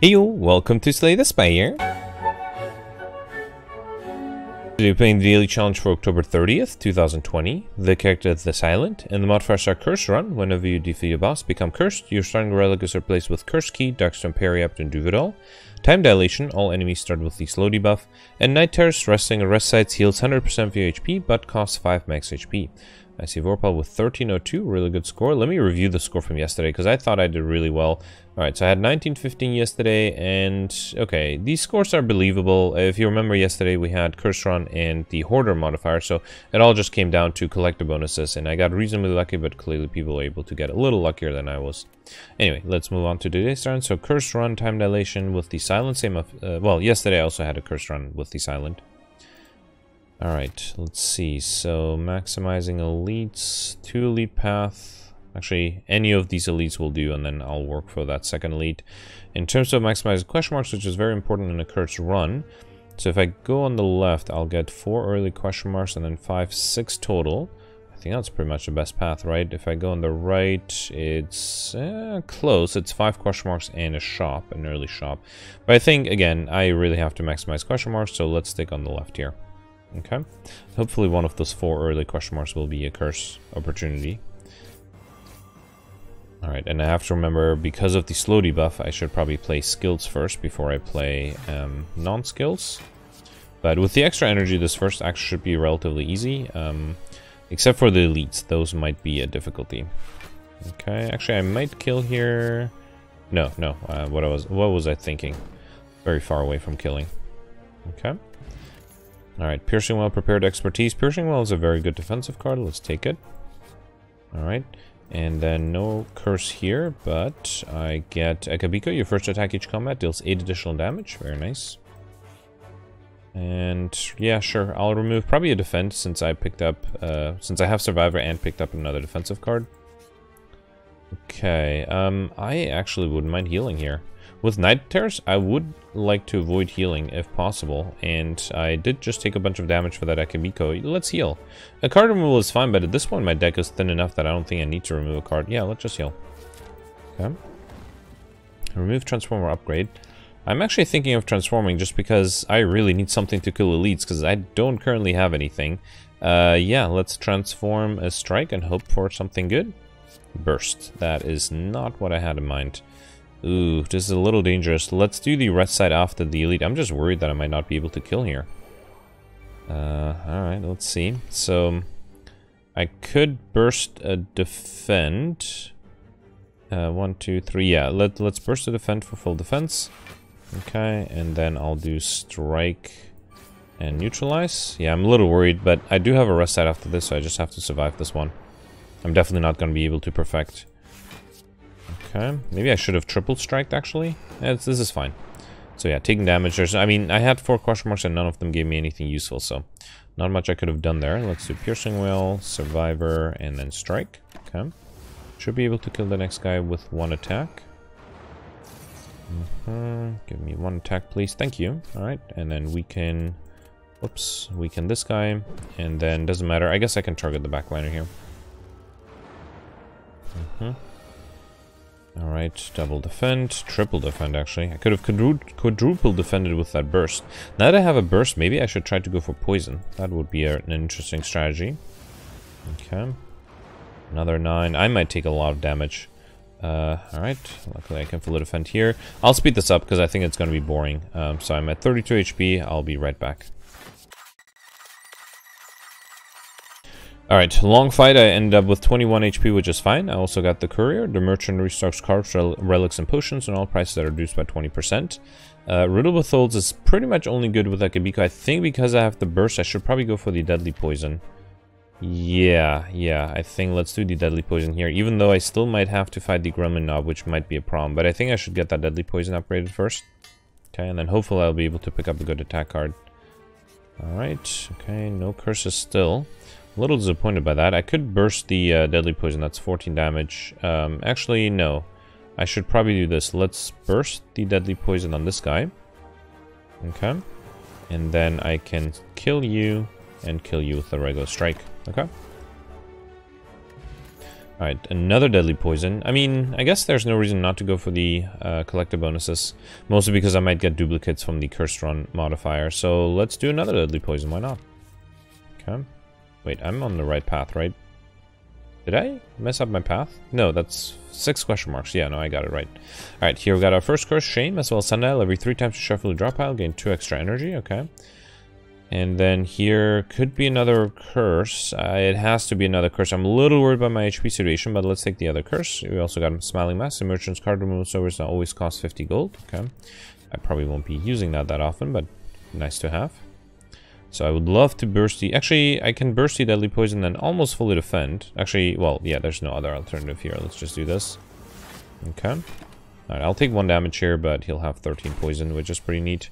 Hey yo, welcome to Slay the Spire. Today we're playing the daily challenge for October 30th, 2020. The character is The Silent, and the modifiers are Curse Run. Whenever you defeat a boss, become cursed. Your starting relic is replaced with Curse Key, Darkstone Periapt, and Du-Vu Doll. Time Dilation, all enemies start with the slow debuff. And Night Terror's Resting and Rest Sites heals 100% of your HP, but costs 5 max HP. I see Vorpal with 1302, really good score. Let me review the score from yesterday, because I thought I did really well. Alright, so I had 1915 yesterday, and okay, these scores are believable. If you remember yesterday, we had Curse Run and the Hoarder modifier, so it all just came down to collector bonuses, and I got reasonably lucky, but clearly people were able to get a little luckier than I was. Anyway, let's move on to today's turn. So Curse Run, Time Dilation with the Silent, same of, uh, well, yesterday I also had a Curse Run with the Silent. Alright, let's see. So maximizing elites, two elite path. Actually, any of these elites will do, and then I'll work for that second elite. In terms of maximizing question marks, which is very important in a curse run. So if I go on the left, I'll get four early question marks and then five, six total. I think that's pretty much the best path, right? If I go on the right, it's uh, close. It's five question marks and a shop, an early shop. But I think, again, I really have to maximize question marks, so let's stick on the left here. Okay. Hopefully one of those four early question marks will be a curse opportunity. Alright, and I have to remember, because of the slow debuff, I should probably play skills first before I play um, non-skills. But with the extra energy, this first action should be relatively easy. Um, except for the elites, those might be a difficulty. Okay, actually I might kill here... No, no, uh, what, I was, what was I thinking? Very far away from killing. Okay. Alright, Piercing Wail, Prepared Expertise. Piercing Wail is a very good defensive card. Let's take it. Alright. And then no curse here, but I get Akabeko. Your first attack each combat deals 8 additional damage. Very nice. And yeah, sure. I'll remove probably a defense since I picked up, uh, since I have Survivor and picked up another defensive card. Okay, um, I actually wouldn't mind healing here. With Night Terrors, I would like to avoid healing if possible, and I did just take a bunch of damage for that Akabeko. Let's heal. A card removal is fine, but at this point my deck is thin enough that I don't think I need to remove a card. Yeah, let's just heal. Okay. Remove Transformer Upgrade. I'm actually thinking of transforming just because I really need something to kill elites, because I don't currently have anything. Uh, yeah, let's transform a strike and hope for something good. Burst. That is not what I had in mind. Ooh, this is a little dangerous. Let's do the red side after the elite. I'm just worried that I might not be able to kill here. Uh, alright, let's see. So, I could burst a defend. Uh, one, two, three. Yeah, let, let's burst a defend for full defense. Okay, and then I'll do strike and neutralize. Yeah, I'm a little worried, but I do have a rest side after this, so I just have to survive this one. I'm definitely not going to be able to perfect. Okay, maybe I should have triple striked actually. This is fine. So yeah, taking damage. There's, I mean, I had four question marks and none of them gave me anything useful, so not much I could have done there. Let's do Piercing Wail, Survivor, and then Strike. Okay. Should be able to kill the next guy with one attack. Mm -hmm. Give me one attack, please. Thank you. Alright, and then we can... Whoops, weaken this guy, and then doesn't matter. I guess I can target the backliner here. Mm -hmm. Alright, double defend, triple defend actually. I could have quadruple defended with that burst. Now that I have a burst, maybe I should try to go for poison. That would be an interesting strategy. Okay. Another 9. I might take a lot of damage. Uh, Alright, luckily I can fully defend here. I'll speed this up because I think it's going to be boring. Um, so I'm at 32 HP, I'll be right back. Alright, long fight, I end up with 21 HP, which is fine. I also got the Courier. The Merchant restocks cards, rel relics, and potions, and all prices are reduced by 20%. Uh, Riddle with Holes is pretty much only good with Akabeko. I think because I have the Burst, I should probably go for the Deadly Poison. Yeah, yeah, I think let's do the Deadly Poison here, even though I still might have to fight the Gremlin Nob, which might be a problem. But I think I should get that Deadly Poison upgraded first. Okay, and then hopefully I'll be able to pick up a good attack card. Alright, okay, no curses still. A little disappointed by that. I could burst the uh, deadly poison. That's 14 damage. Um, actually, no. I should probably do this. Let's burst the deadly poison on this guy. Okay. And then I can kill you and kill you with a regular strike. Okay. Alright, another deadly poison. I mean, I guess there's no reason not to go for the uh, collector bonuses. Mostly because I might get duplicates from the cursed run modifier. So let's do another deadly poison, why not? Okay. Wait, I'm on the right path, right? Did I mess up my path? No, that's six question marks. Yeah, no, I got it right. Alright, here we got our first curse, Shame, as well as Sundial. Every three times you shuffle the draw pile, gain two extra energy. Okay. And then here could be another curse. Uh, it has to be another curse. I'm a little worried about my HP situation, but let's take the other curse. We also got Smiling Mask. Merchant's card removal service always costs 50 gold. Okay. I probably won't be using that that often, but nice to have. So I would love to burst the... Actually, I can burst the Deadly Poison and almost fully defend. Actually, well, yeah, there's no other alternative here. Let's just do this. Okay. Alright, I'll take one damage here, but he'll have 13 poison, which is pretty neat.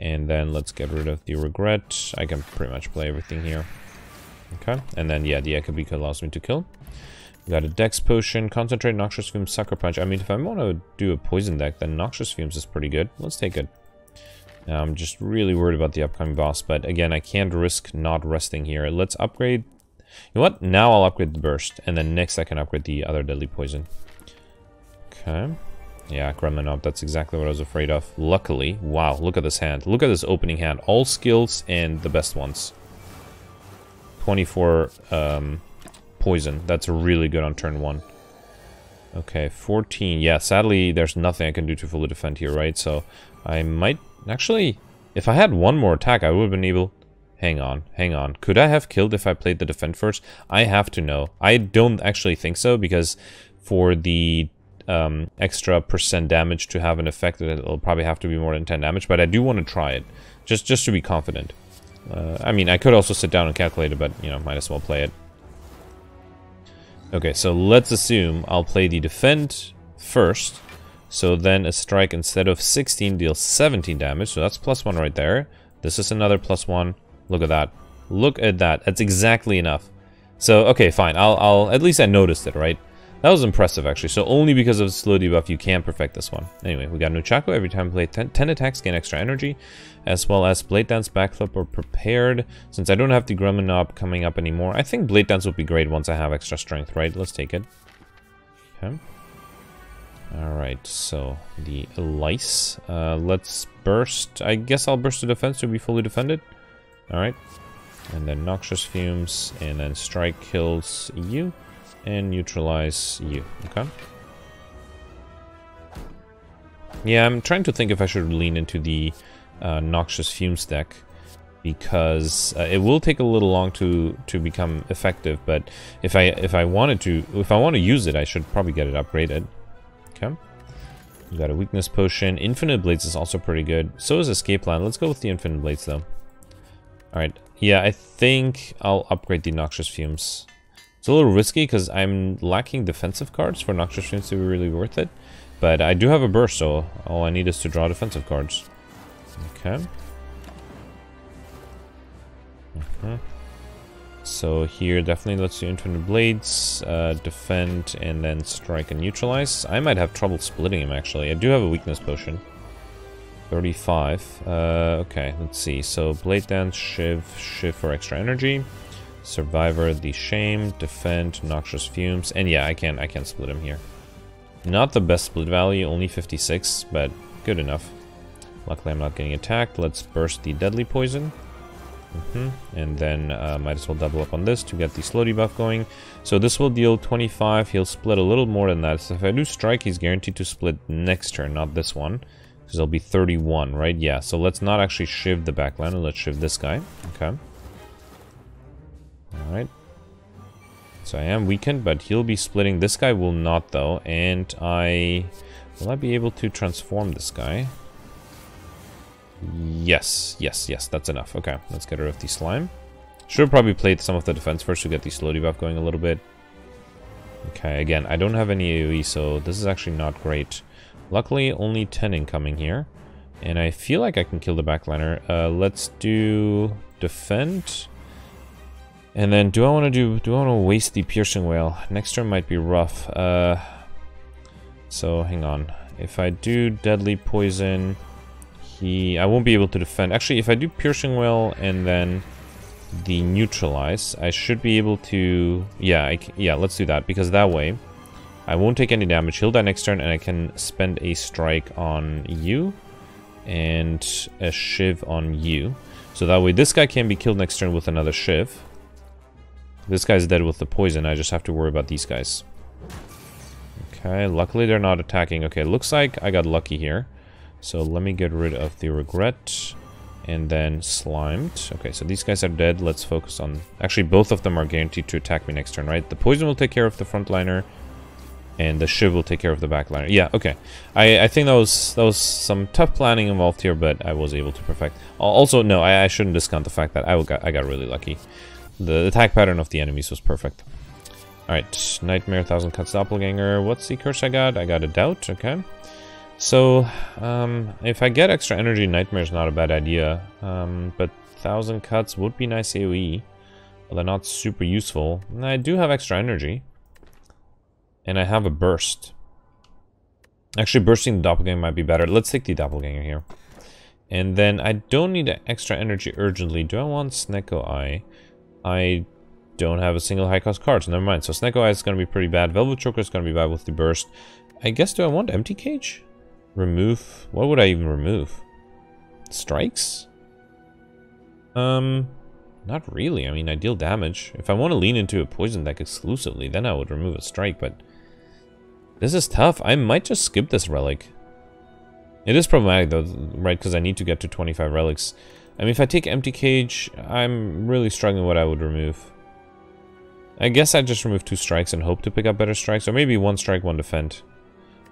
And then let's get rid of the regret. I can pretty much play everything here. Okay. And then, yeah, the Akabeko allows me to kill. We got a Dex Potion, Concentrate, Noxious Fumes, Sucker Punch. I mean, if I want to do a poison deck, then Noxious Fumes is pretty good. Let's take it. I'm just really worried about the upcoming boss, but again, I can't risk not resting here. Let's upgrade... You know what? Now I'll upgrade the Burst, and then next I can upgrade the other Deadly Poison. Okay. Yeah, Gremlin Nob. That's exactly what I was afraid of. Luckily, wow, look at this hand. Look at this opening hand. All skills and the best ones. 24 um, poison. That's really good on turn one. Okay, 14. Yeah, sadly, there's nothing I can do to fully defend here, right? So I might... Actually, if I had one more attack, I would have been able... Hang on, hang on. Could I have killed if I played the defend first? I have to know. I don't actually think so, because for the um, extra percent damage to have an effect, it'll probably have to be more than 10 damage, but I do want to try it, just, just to be confident. Uh, I mean, I could also sit down and calculate it, but, you know, might as well play it. Okay, so let's assume I'll play the defend first, so then a strike instead of 16 deals 17 damage, so that's plus 1 right there. This is another plus 1. Look at that. Look at that. That's exactly enough. So, okay, fine. I'll, I'll, at least I noticed it, right? That was impressive, actually. So only because of slow debuff, you can perfect this one. Anyway, we got Nunchaku. Every time we play 10, 10, attacks, gain extra energy, as well as Blade Dance, Backflip, or Prepared. Since I don't have the Gremlin Nob coming up anymore, I think Blade Dance would be great once I have extra strength, right? Let's take it. Okay. Alright, so the Lice. Uh, let's burst. I guess I'll burst the defense to be fully defended. Alright. And then Noxious Fumes, and then Strike kills you and neutralize you. Okay. Yeah, I'm trying to think if I should lean into the uh, Noxious Fumes deck because uh, it will take a little long to to become effective. But if I if I wanted to if I want to use it, I should probably get it upgraded. Okay. We got a weakness potion. Infinite blades is also pretty good. So is escape plan. Let's go with the infinite blades though. All right. Yeah, I think I'll upgrade the noxious fumes. It's a little risky because I'm lacking defensive cards for Noxious Fumes to be really worth it. But I do have a burst, so all I need is to draw defensive cards. Okay. Okay. So here, definitely let's do Infinite Blades, uh, defend, and then strike and neutralize. I might have trouble splitting him, actually. I do have a weakness potion. 35. Uh, okay, let's see. So Blade Dance, Shiv, Shiv for extra energy. Survivor, the Shame, Defend, Noxious Fumes, and yeah, I can't, I can't split him here. Not the best split value, only 56, but good enough. Luckily I'm not getting attacked. Let's burst the Deadly Poison. Mm -hmm. And then uh, might as well double up on this to get the slow debuff going. So this will deal 25. He'll split a little more than that. So if I do strike, he's guaranteed to split next turn, not this one. Because it'll be 31, right? Yeah, so let's not actually shiv the backline. Let's shiv this guy. Okay. Alright. So I am weakened, but he'll be splitting. This guy will not, though. And I... Will I be able to transform this guy? Yes, yes, yes, that's enough. Okay, let's get rid of the slime. Should have probably played some of the defense first to get the slow debuff going a little bit. Okay, again, I don't have any AoE, so this is actually not great. Luckily, only 10 incoming here. And I feel like I can kill the backliner. Uh, let's do defend. And then, do I want to do? Do I want to waste the piercing wail? Next turn might be rough. Uh, so hang on. If I do deadly poison, he I won't be able to defend. Actually, if I do piercing Wail and then the neutralize, I should be able to... Yeah, I, yeah, let's do that, because that way I won't take any damage. He'll die next turn, and I can spend a strike on you and a shiv on you. So that way this guy can be killed next turn with another shiv. This guy's dead with the poison. I just have to worry about these guys. Okay, luckily they're not attacking. Okay, looks like I got lucky here. So let me get rid of the regret and then slimed. Okay, so these guys are dead. Let's focus on... Actually, both of them are guaranteed to attack me next turn, right? The poison will take care of the frontliner and the shiv will take care of the backliner. Yeah, okay. I, I think that was that was some tough planning involved here, but I was able to perfect. Also, no, I, I shouldn't discount the fact that I got I got really lucky. The attack pattern of the enemies was perfect. Alright, Nightmare, Thousand Cuts Doppelganger. What's the curse I got? I got a Doubt, okay. So, um, if I get extra energy, Nightmare is not a bad idea. Um, but Thousand Cuts would be nice AoE. But they're not super useful. And I do have extra energy. And I have a burst. Actually, bursting the doppelganger might be better. Let's take the doppelganger here. And then I don't need extra energy urgently. Do I want Snecko Eye? I don't have a single high cost card, so never mind. So Snecko Eye is going to be pretty bad. Velvet Choker is going to be bad with the burst. I guess, do I want Empty Cage? Remove? What would I even remove? Strikes? Um, not really. I mean, I deal damage. If I want to lean into a poison deck exclusively, then I would remove a strike, but this is tough. I might just skip this relic. It is problematic though, right? Because I need to get to 25 relics. I mean, if I take Empty Cage, I'm really struggling what I would remove. I guess I'd just remove two strikes and hope to pick up better strikes, or maybe one strike, one defend.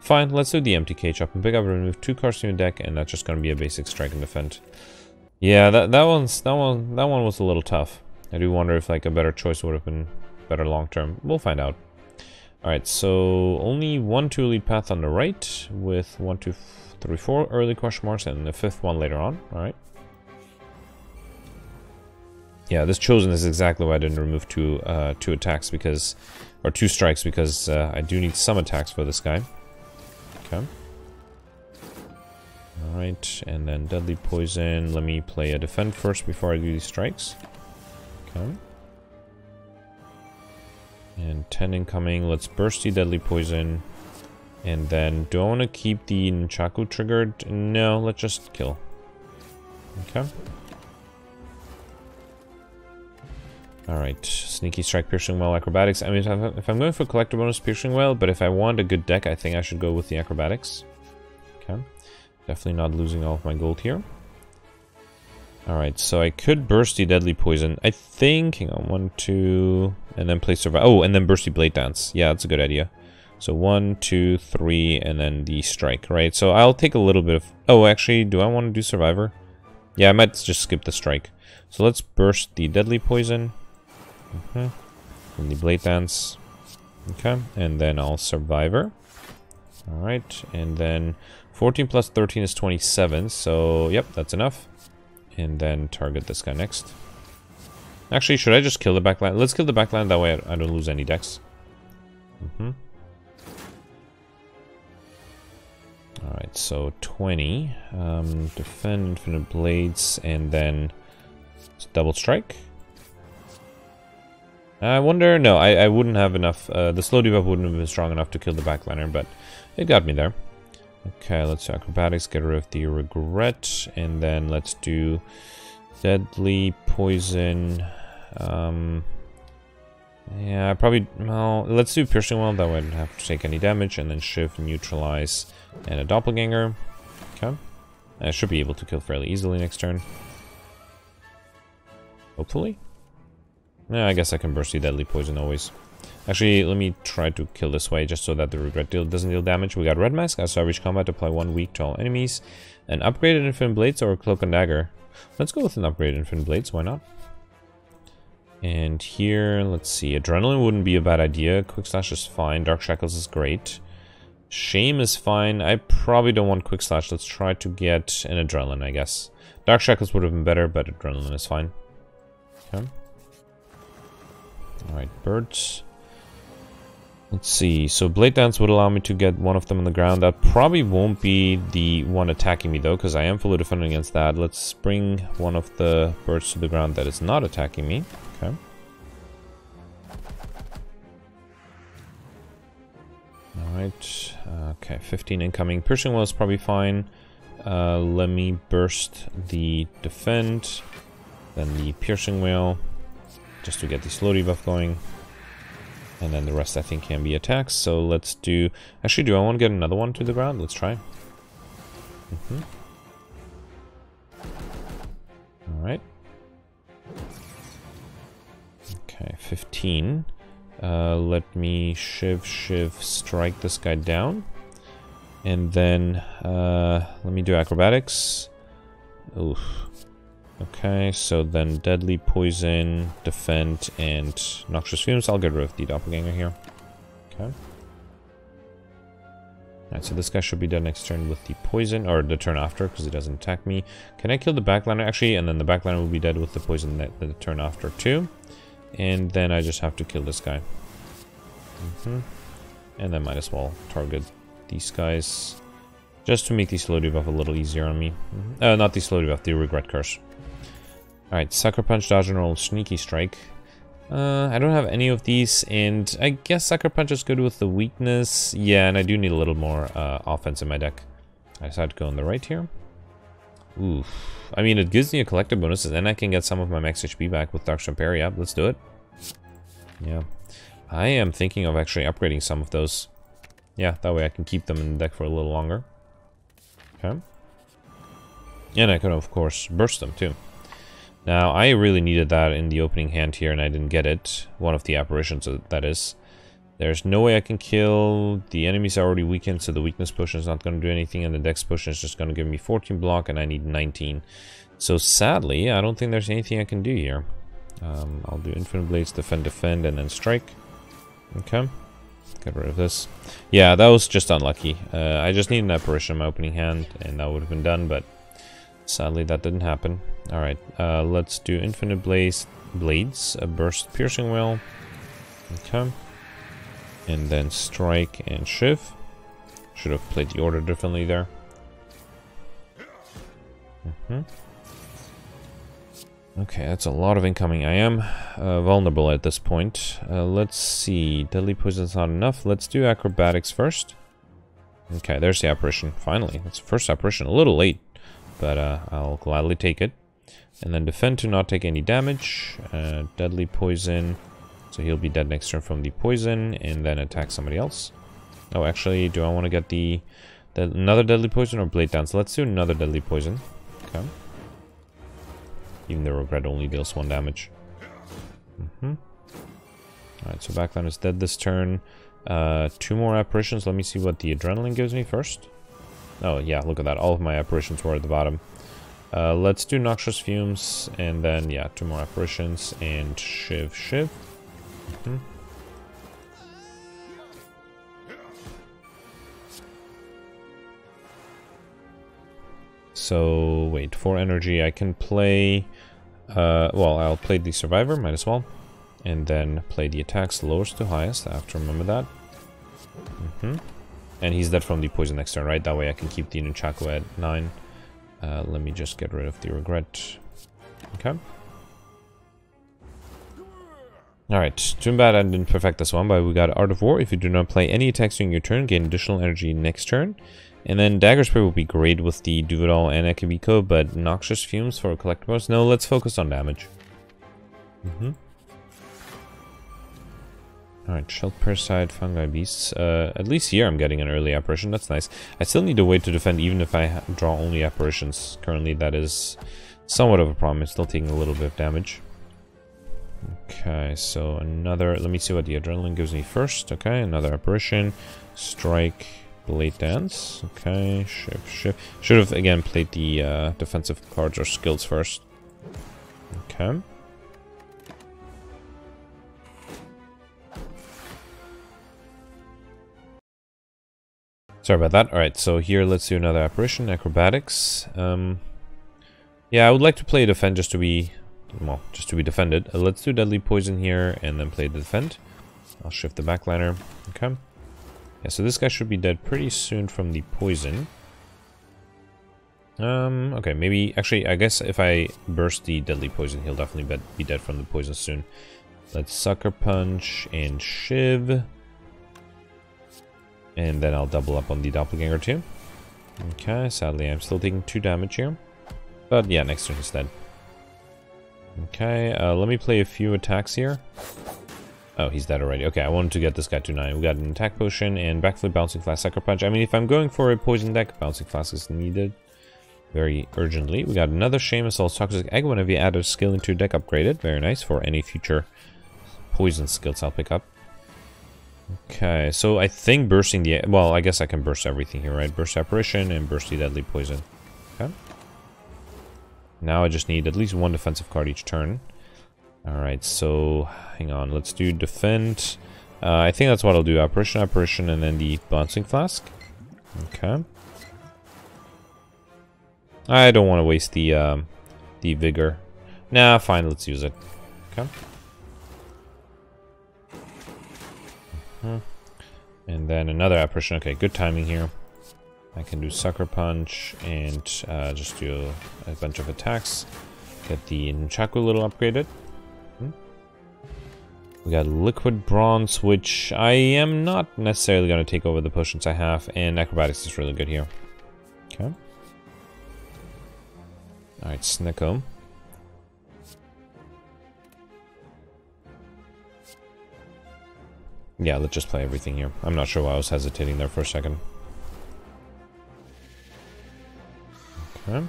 Fine, let's do the Empty Cage up and pick up and remove two cards from your deck, and that's just gonna be a basic strike and defend. Yeah, that that one's that one that one was a little tough. I do wonder if like a better choice would have been better long term. We'll find out. Alright, so only one two lead path on the right with one, two, three, four early question marks and the fifth one later on. Alright. Yeah, this chosen is exactly why I didn't remove two uh, two attacks because, or two strikes because uh, I do need some attacks for this guy. Okay. Alright, and then deadly poison. Let me play a defend first before I do these strikes. Okay. And 10 incoming. Let's burst the deadly poison. And then, do I want to keep the Nunchaku triggered? No, let's just kill. Okay. Alright, Sneaky Strike, Piercing Wail, Acrobatics. I mean, if I'm going for Collector Bonus, Piercing Wail, but if I want a good deck, I think I should go with the Acrobatics. Okay. Definitely not losing all of my gold here. Alright, so I could burst the Deadly Poison. I think, hang on, one, two, and then play Survive. Oh, and then burst the Blade Dance. Yeah, that's a good idea. So one, two, three, and then the Strike, right? So I'll take a little bit of... Oh, actually, do I want to do Survivor? Yeah, I might just skip the Strike. So let's burst the Deadly Poison. Mm -hmm. And the Blade Dance. Okay, and then I'll Survivor. Alright, and then 14 plus 13 is 27, so yep, that's enough and then target this guy next. Actually, should I just kill the backline? Let's kill the backline, that way I, don't lose any decks. Mm -hmm. Alright, so 20. Um, defend Infinite Blades, and then double strike. I wonder, no, I, I wouldn't have enough, uh, the slow debuff wouldn't have been strong enough to kill the backliner, but it got me there. Okay, let's do acrobatics, get rid of the regret, and then let's do deadly poison. Um, yeah, probably, well, let's do piercing wail, that way I don't have to take any damage, and then shiv, neutralize, and a doppelganger. Okay. I should be able to kill fairly easily next turn. Hopefully. Yeah, I guess I can burst the deadly poison always. Actually, let me try to kill this way, just so that the regret deal doesn't deal damage. We got Red Mask, as Savage Combat, apply one weak to all enemies. An upgraded Infinite Blades or Cloak and Dagger? Let's go with an upgraded Infinite Blades, why not? And here, let's see, Adrenaline wouldn't be a bad idea. Quick Slash is fine, Dark Shackles is great. Shame is fine. I probably don't want Quick Slash. Let's try to get an Adrenaline, I guess. Dark Shackles would have been better, but Adrenaline is fine. Okay. Alright, birds. Let's see. So Blade Dance would allow me to get one of them on the ground. That probably won't be the one attacking me though, because I am fully defending against that. Let's bring one of the birds to the ground that is not attacking me. Okay. Alright. Okay, 15 incoming. Piercing Wail is probably fine. Uh, let me burst the defend, then the Piercing Wail, just to get the slow debuff going. And then the rest I think can be attacks. So let's do... Actually, do I want to get another one to the ground? Let's try. Mm -hmm. Alright. Okay, 15. Uh, let me shiv, shiv, strike this guy down. And then, uh, let me do acrobatics. Oof. Okay, so then Deadly Poison, Defend, and Noxious Fumes. I'll get rid of the Doppelganger here. Okay. Alright, so this guy should be dead next turn with the Poison, or the turn after, because he doesn't attack me. Can I kill the backliner? Actually, and then the backliner will be dead with the Poison that, the turn after, too. And then I just have to kill this guy. Mm -hmm. And then might as well target these guys. Just to make the slow debuff a little easier on me. Mm -hmm. Uh, not the slow debuff, the regret curse. Alright, Sucker Punch, Dodge and Roll, Sneaky Strike. Uh, I don't have any of these, and I guess Sucker Punch is good with the weakness. Yeah, and I do need a little more uh, offense in my deck. I decided to go on the right here. Oof. I mean, it gives me a collector bonus, and then I can get some of my max HP back with Dark Parry. Yeah, let's do it. Yeah. I am thinking of actually upgrading some of those. Yeah, that way I can keep them in the deck for a little longer. Okay. And I can, of course, burst them, too. Now, I really needed that in the opening hand here, and I didn't get it. One of the apparitions, uh, that is. There's no way I can kill. The enemies are already weakened, so the weakness potion is not going to do anything, and the dex potion is just going to give me 14 block, and I need 19. So sadly, I don't think there's anything I can do here. Um, I'll do Infinite Blades, Defend, Defend, and then Strike. Okay. Get rid of this. Yeah, that was just unlucky. Uh, I just need an Apparition in my opening hand, and that would have been done, but sadly that didn't happen. Alright, uh, let's do Infinite Blaze, Blades, a Burst Piercing Wail. Okay. And then Strike and Shiv. Should have played the order differently there. Mm -hmm. Okay, that's a lot of incoming. I am uh, vulnerable at this point. Uh, let's see. Deadly Poison's not enough. Let's do Acrobatics first. Okay, there's the apparition. Finally, that's the first apparition. A little late, but uh, I'll gladly take it. And then defend to not take any damage. Uh, deadly Poison. So he'll be dead next turn from the poison, and then attack somebody else. Oh, actually, do I want to get the, the another deadly poison or blade down? So Let's do another deadly poison. Okay. Even though regret only deals one damage. Mm -hmm. Alright, so backline is dead this turn. Uh, two more apparitions. Let me see what the adrenaline gives me first. Oh, yeah, look at that. All of my apparitions were at the bottom. Uh, let's do Noxious Fumes, and then, yeah, two more apparitions, and Shiv Shiv. Mm -hmm. So, wait, for energy I can play... Uh, well, I'll play the Survivor, might as well. And then play the attacks lowest to highest, I have to remember that. Mm -hmm. And he's dead from the poison next turn, right? That way I can keep the Nunchaku at 9. Uh, let me just get rid of the regret. Okay. Alright, too bad I didn't perfect this one, but we got Art of War. If you do not play any attacks during your turn, gain additional energy next turn. And then Dagger Spray will be great with the Du-Vu Doll and Akabeko, but Noxious Fumes for collectibles? No, let's focus on damage. Mm -hmm. Alright, Shell Parasite, Fungi Beasts. Uh, at least here I'm getting an early Apparition, that's nice. I still need a way to defend even if I draw only Apparitions. Currently that is somewhat of a problem, it's still taking a little bit of damage. Okay, so another, let me see what the Adrenaline gives me first. Okay, another Apparition, Strike, Blade Dance. Okay, shiv, shiv. Should have again played the uh, defensive cards or skills first. Okay. Sorry about that. Alright, so here let's do another apparition, acrobatics. Um, yeah, I would like to play defend just to be, well, just to be defended. Uh, let's do deadly poison here and then play the defend. I'll shiv the backliner. Okay. Yeah, so this guy should be dead pretty soon from the poison. Um, okay, maybe... Actually, I guess if I burst the deadly poison, he'll definitely be dead from the poison soon. Let's Sucker Punch and Shiv. And then I'll double up on the Doppelganger too. Okay, sadly I'm still taking 2 damage here. But yeah, next turn he's dead. Okay, uh, let me play a few attacks here. Oh, he's dead already. Okay, I wanted to get this guy to 9. We got an attack potion and backflip, bouncing flask, sucker punch. I mean, if I'm going for a poison deck, bouncing flask is needed very urgently. We got another Seamus Toxic Egg. Whenever you add a skill into your deck, upgraded. Very nice for any future poison skills I'll pick up. Okay, so I think bursting the... Well, I guess I can burst everything here, right? Burst Apparition and burst the Deadly Poison. Okay. Now I just need at least one defensive card each turn. Alright, so... Hang on, let's do Defend. Uh, I think that's what I'll do. Apparition, Apparition, and then the Bouncing Flask. Okay. I don't want to waste the, um, the Vigor. Nah, fine, let's use it. Okay. Hmm. And then another apparition. Okay, good timing here. I can do Sucker Punch and uh, just do a, bunch of attacks. Get the Nunchaku a little upgraded. Hmm. We got Liquid Bronze, which I am not necessarily going to take over the potions I have, and Acrobatics is really good here. Okay. Alright, Snecko. Yeah, let's just play everything here. I'm not sure why I was hesitating there for a second. Okay.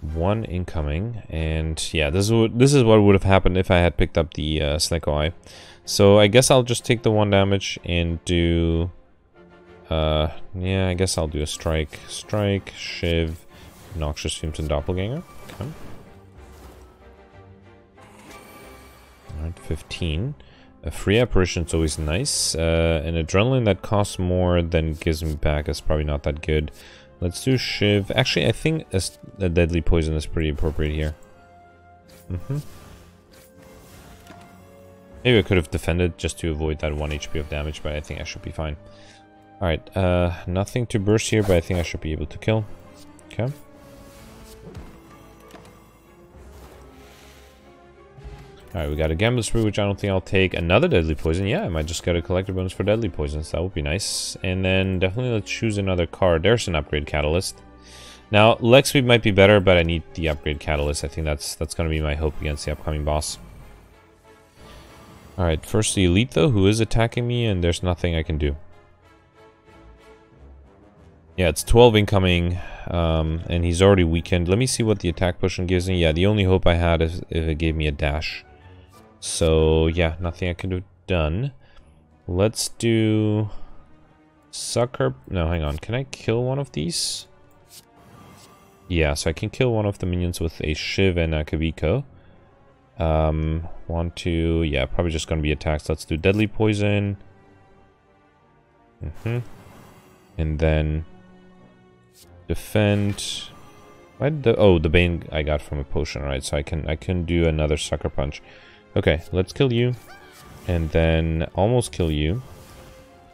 One incoming, and yeah, this is what this is what would have happened if I had picked up the uh, Snecko Eye. So I guess I'll just take the one damage and do. Uh, yeah, I guess I'll do a strike, strike, shiv, noxious fumes, and doppelganger. Okay. Alright, 15. A free apparition is always nice. Uh, an adrenaline that costs more than gives me back is probably not that good. Let's do Shiv. Actually, I think a, a deadly poison is pretty appropriate here. Mm -hmm. Maybe I could have defended just to avoid that 1 HP of damage, but I think I should be fine. Alright, uh, nothing to burst here, but I think I should be able to kill. Okay. Alright, we got a Gambler's Brew, which I don't think I'll take. Another Deadly Poison. Yeah, I might just get a Collector bonus for Deadly Poisons. That would be nice. And then definitely let's choose another card. There's an Upgrade Catalyst. Now, Leg Sweep might be better, but I need the Upgrade Catalyst. I think that's that's going to be my hope against the upcoming boss. Alright, first the Elite, though, who is attacking me, and there's nothing I can do. Yeah, it's 12 incoming, um, and he's already weakened. Let me see what the attack potion gives me. Yeah, the only hope I had is if it gave me a dash. So yeah, nothing I could have done. Let's do sucker. No, hang on. Can I kill one of these? Yeah, so I can kill one of the minions with a Shiv and a Kaviko. Um, want to, yeah, probably just gonna be attacks. Let's do Deadly Poison. Mm hmm And then defend. Why the, oh, the Bane I got from a potion, right? So I can I can do another Sucker Punch. Okay, let's kill you. And then almost kill you.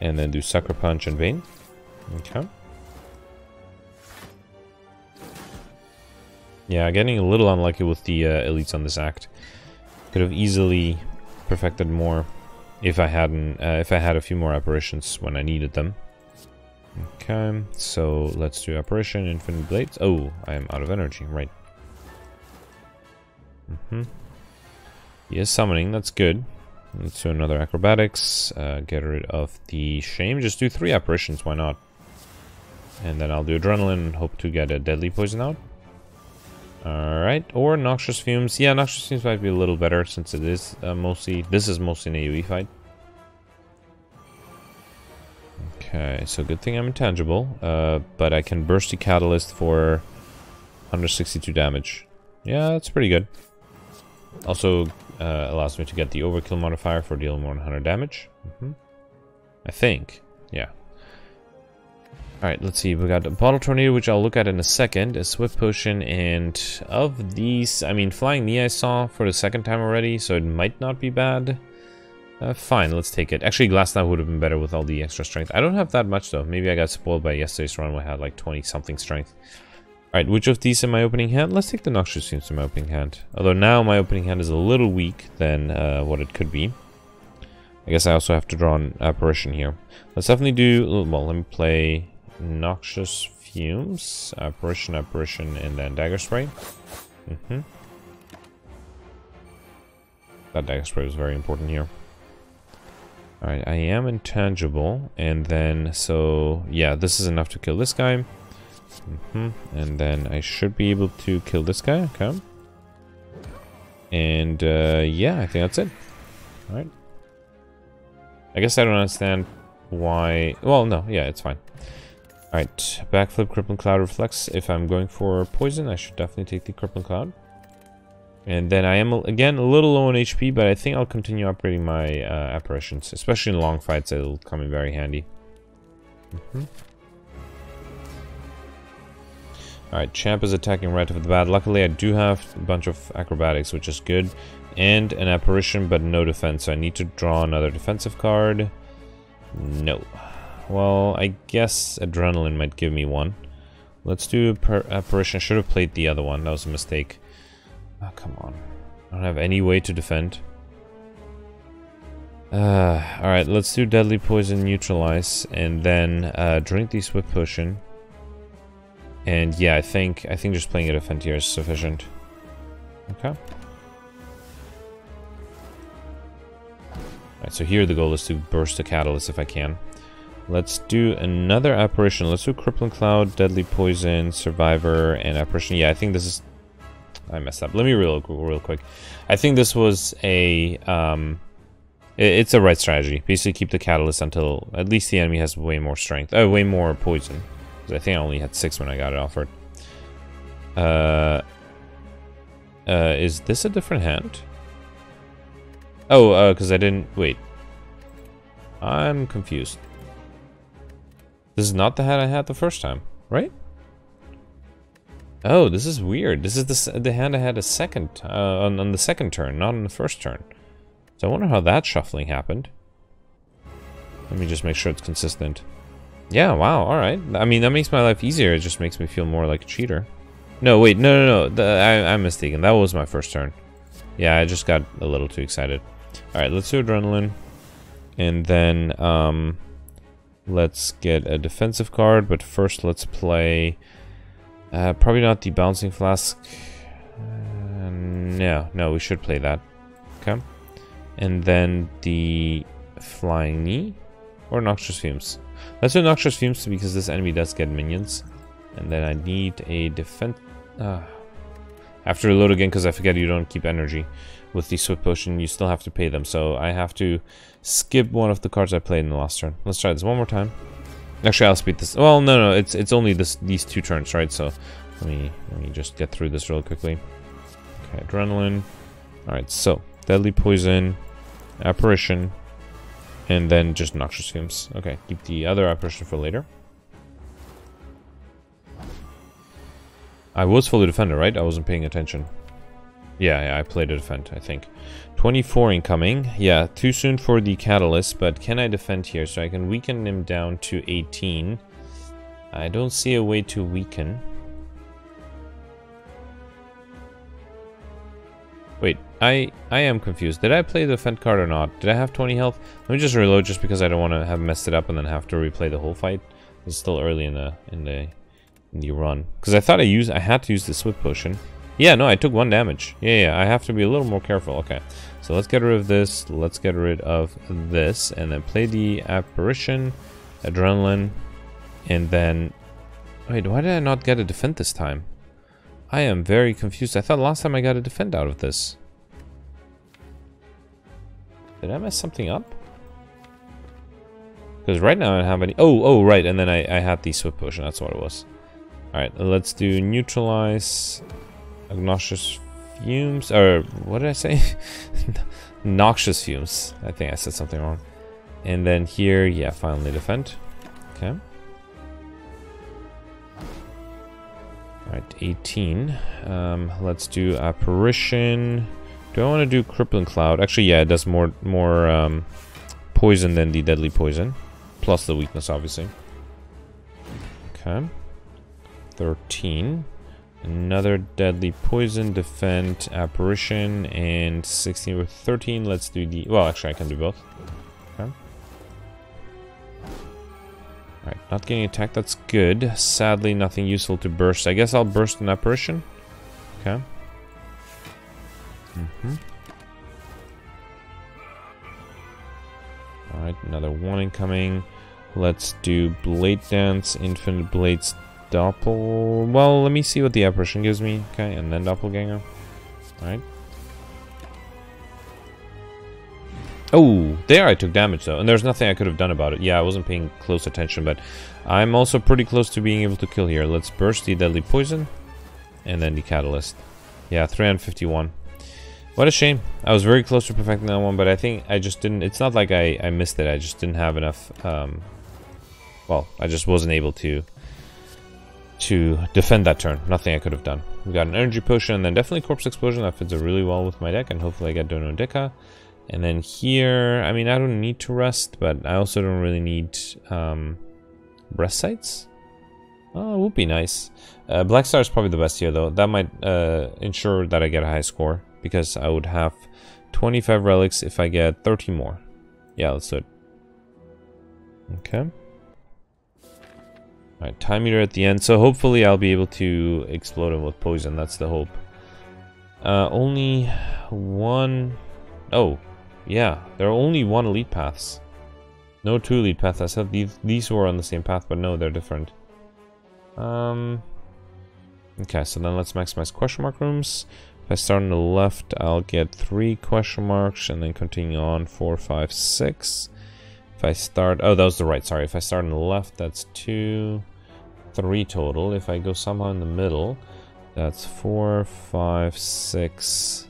And then do Sucker Punch and Bane. Okay. Yeah, getting a little unlucky with the uh, elites on this act. Could have easily perfected more if I hadn't, uh, if I had a few more apparitions when I needed them. Okay, so let's do apparition, infinite blades. Oh, I am out of energy, right. Mm -hmm. He is summoning, that's good. Let's do another acrobatics, uh, get rid of the shame. Just do three apparitions, why not? And then I'll do adrenaline hope to get a deadly poison out. Alright, or noxious fumes. Yeah, noxious fumes might be a little better since it is uh, mostly, this is mostly an AoE fight. Okay, so good thing I'm intangible, uh, but I can burst the catalyst for 162 damage. Yeah, that's pretty good. Also uh, allows me to get the overkill modifier for dealing more than 100 damage. Mm -hmm. I think. Yeah. Alright, let's see. We got a Bottle Tornado, which I'll look at in a second. A Swift Potion, and of these... I mean, Flying Knee I saw for the second time already, so it might not be bad. Uh, fine, let's take it. Actually, Glass Knife would have been better with all the extra strength. I don't have that much, though. Maybe I got spoiled by yesterday's run where I had like 20-something strength. Alright, which of these in my opening hand? Let's take the Noxious Fumes in my opening hand. Although now my opening hand is a little weak than uh, what it could be. I guess I also have to draw an Apparition here. Let's definitely do... Well, let me play Noxious Fumes, Apparition, Apparition, and then Dagger Spray. Mm -hmm. That Dagger Spray was very important here. Alright, I am intangible, and then, so, yeah, this is enough to kill this guy. Mm -hmm. And then I should be able to kill this guy, okay. And, uh, yeah, I think that's it. Alright. I guess I don't understand why... Well, no, yeah, it's fine. Alright, backflip, crippling cloud, reflex. If I'm going for poison, I should definitely take the crippling cloud. And then I am, again, a little low on HP, but I think I'll continue upgrading my uh, apparitions. Especially in long fights, it'll come in very handy. Mm -hmm. Alright, Champ is attacking right off the bat. Luckily, I do have a bunch of acrobatics, which is good. And an apparition, but no defense. So I need to draw another defensive card. No. Well, I guess Adrenaline might give me one. Let's do apparition. I should have played the other one. That was a mistake. Oh, come on. I don't have any way to defend. Uh, Alright, let's do Deadly Poison Neutralize, and then uh, drink the Swift Potion. And yeah, I think I think just playing it a here is sufficient. Okay. Alright, so here the goal is to burst the Catalyst if I can. Let's do another Apparition. Let's do Crippling Cloud, Deadly Poison, Survivor, and Apparition. Yeah, I think this is I messed up. Let me real real quick. I think this was a um, it's a right strategy. Basically, keep the catalyst until at least the enemy has way more strength, uh, way more poison. Because I think I only had six when I got it offered. Uh, uh, is this a different hand? Oh, uh, because I didn't wait. I'm confused. This is not the hand I had the first time, right? Oh, this is weird. This is the, the hand I had a second uh, on, on the second turn, not on the first turn. So I wonder how that shuffling happened. Let me just make sure it's consistent. Yeah, wow, alright. I mean, that makes my life easier. It just makes me feel more like a cheater. No, wait, no, no, no. The, I, I'm mistaken. That was my first turn. Yeah, I just got a little too excited. Alright, let's do Adrenaline. And then, um, let's get a defensive card. But first, let's play uh, probably not the Bouncing Flask. Uh, no, no, we should play that. Okay. And then the Flying Knee or Noxious Fumes. Let's do Noxious Fumes because this enemy does get minions. And then I need a defense. Uh, I have to reload again because I forget you don't keep energy. With the Swift Potion, you still have to pay them. So I have to skip one of the cards I played in the last turn. Let's try this one more time. Actually, I'll speed this. Well, no, no, it's it's only this these two turns, right? So let me let me just get through this real quickly. Okay, adrenaline. All right, so deadly poison, apparition, and then just noxious fumes. Okay, keep the other apparition for later. I was fully defender, right? I wasn't paying attention. Yeah, yeah, I played a defend, I think. 24 incoming. Yeah, too soon for the catalyst, but can I defend here? So I can weaken him down to 18. I don't see a way to weaken. I I am confused. Did I play the defend card or not? Did I have 20 health? Let me just reload just because I don't want to have messed it up and then have to replay the whole fight. It's still early in the in the in the run. Because I thought I used I had to use the swift potion. Yeah, no, I took one damage. Yeah, yeah, I have to be a little more careful. Okay, so let's get rid of this. Let's get rid of this. And then play the Apparition, Adrenaline, and then... Wait, why did I not get a defend this time? I am very confused. I thought last time I got a defend out of this. Did I mess something up? Because right now I don't have any... Oh, oh, right. And then I, I had the Swift Potion. That's what it was. Alright, let's do Neutralize. Obnoxious fumes, or what did I say? Noxious fumes. I think I said something wrong. And then here, yeah, finally defend. Okay. Alright, 18. Um, let's do apparition. Do I want to do Crippling Cloud? Actually, yeah, it does more, more um, poison than the Deadly Poison. Plus the weakness, obviously. Okay. 13. Another Deadly Poison, Defend, Apparition, and 16 with 13. Let's do the... Well, actually, I can do both. Okay. Alright, not getting attacked, that's good. Sadly, nothing useful to burst. I guess I'll burst an Apparition. Okay. Mm -hmm. Alright, another one incoming. Let's do Blade Dance, Infinite Blades, Doppel... Well, let me see what the apparition gives me. Okay, and then Doppelganger. Alright. Oh, there I took damage though, and there's nothing I could have done about it. Yeah, I wasn't paying close attention, but I'm also pretty close to being able to kill here. Let's burst the Deadly Poison, and then the Catalyst. Yeah, 351. What a shame. I was very close to perfecting that one, but I think I just didn't... It's not like I, I missed it. I just didn't have enough... Um, well, I just wasn't able to to defend that turn. Nothing I could have done. We got an energy potion and then definitely corpse explosion. That fits really well with my deck and hopefully I get Donu Deca. And then here, I mean, I don't need to rest, but I also don't really need um, rest sites. Oh, it would be nice. Uh, Black Star is probably the best here, though. That might uh, ensure that I get a high score because I would have 25 relics if I get 30 more. Yeah, let's do it. Okay. Alright, Time Eater at the end. So hopefully I'll be able to explode him with poison. That's the hope. Uh, only one... Oh, yeah. There are only one elite paths. No two elite paths. I said these, these were on the same path, but no, they're different. Um... Okay, so then let's maximize question mark rooms. If I start on the left, I'll get three question marks and then continue on four, five, six. If I start, oh, that was the right, sorry. If I start on the left, that's two, three total. If I go somehow in the middle, that's four, five, six,